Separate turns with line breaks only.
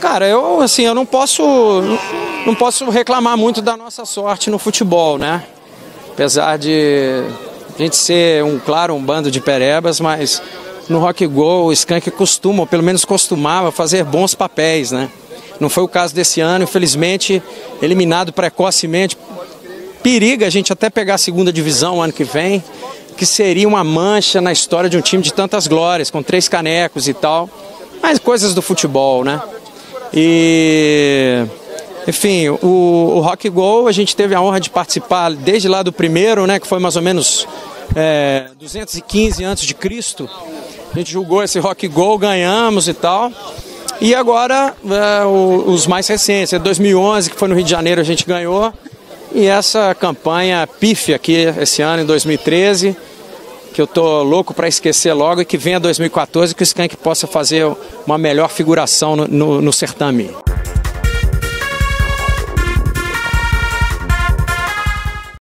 Cara, eu assim, eu não posso não posso reclamar muito da nossa sorte no futebol, né? Apesar de a gente ser um claro um bando de perebas, mas no Rock Go o Skank costuma, ou pelo menos costumava fazer bons papéis, né? Não foi o caso desse ano, infelizmente, eliminado precocemente. Periga a gente até pegar a segunda divisão ano que vem, que seria uma mancha na história de um time de tantas glórias, com três canecos e tal. Mas coisas do futebol, né? E enfim, o, o Rock Go a gente teve a honra de participar desde lá do primeiro, né, que foi mais ou menos é, 215 antes de Cristo. A gente jogou esse Rock Go, ganhamos e tal. E agora é, o, os mais recentes, é 2011 que foi no Rio de Janeiro a gente ganhou. E essa campanha pífia aqui esse ano em 2013 que eu tô louco para esquecer logo e que venha 2014 que o Skank possa fazer uma melhor figuração no, no, no certame.